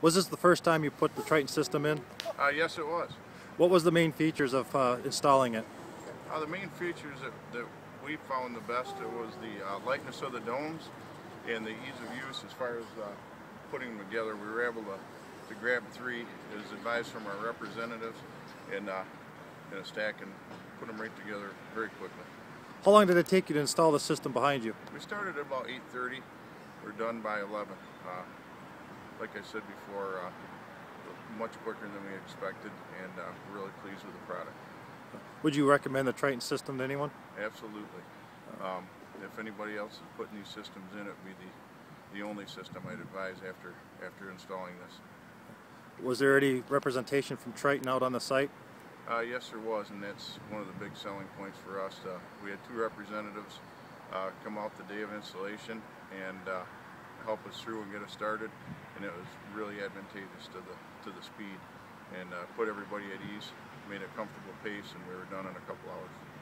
Was this the first time you put the Triton system in? Uh, yes, it was. What was the main features of uh, installing it? Uh, the main features that, that we found the best it was the uh, lightness of the domes and the ease of use as far as uh, putting them together. We were able to, to grab three as advised from our representatives and uh, in a stack and put them right together very quickly. How long did it take you to install the system behind you? We started at about 8.30. We're done by 11. Like I said before, uh, much quicker than we expected and uh, really pleased with the product. Would you recommend the Triton system to anyone? Absolutely. Um, if anybody else is putting these systems in, it would be the, the only system I'd advise after, after installing this. Was there any representation from Triton out on the site? Uh, yes, there was, and that's one of the big selling points for us. Uh, we had two representatives uh, come out the day of installation and uh, help us through and get us started, and it was really advantageous to the to the speed and uh, put everybody at ease, made a comfortable pace, and we were done in a couple hours.